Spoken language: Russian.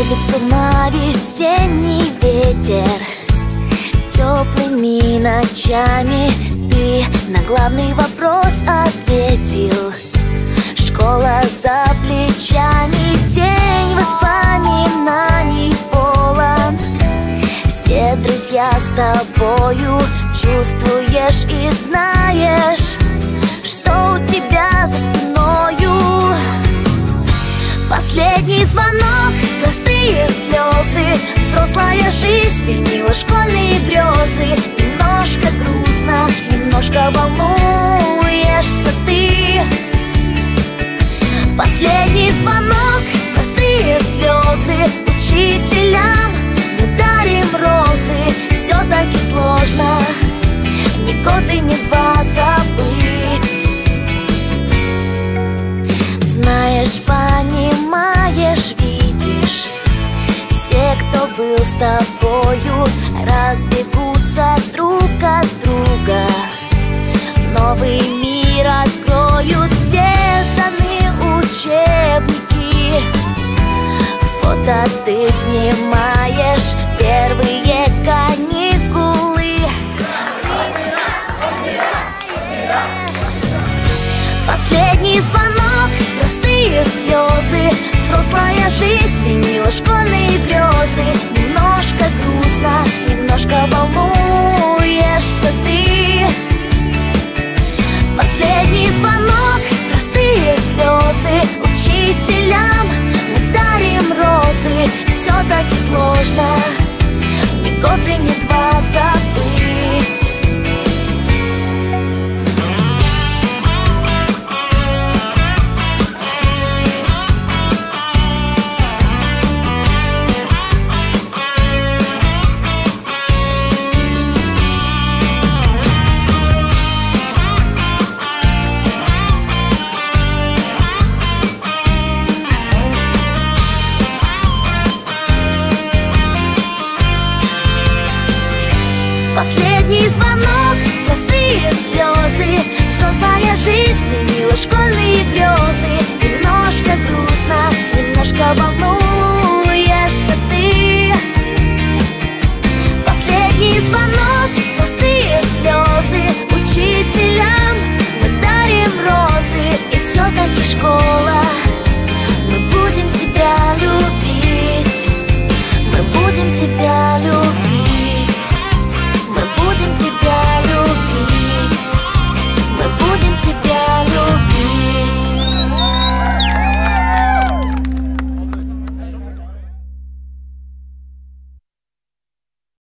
сводит с ума весенний ветер. Теплыми ночами ты на главный вопрос ответил. Школа за плечами, день воспоминаний полон. Все друзья с тобою чувствуешь и знаешь сменила школьные грезы. Немножко грустно, немножко волнуешься ты. Последний звонок, простые слезы. Учителям мы дарим розы. Все-таки сложно, с тобою Разбегутся друг от друга. Новый мир откроют Здесь учебники. Фото ты снимаешь последний звонок.